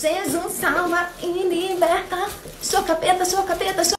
Jesus salva e liberta. Sou capeta, sou capeta, sou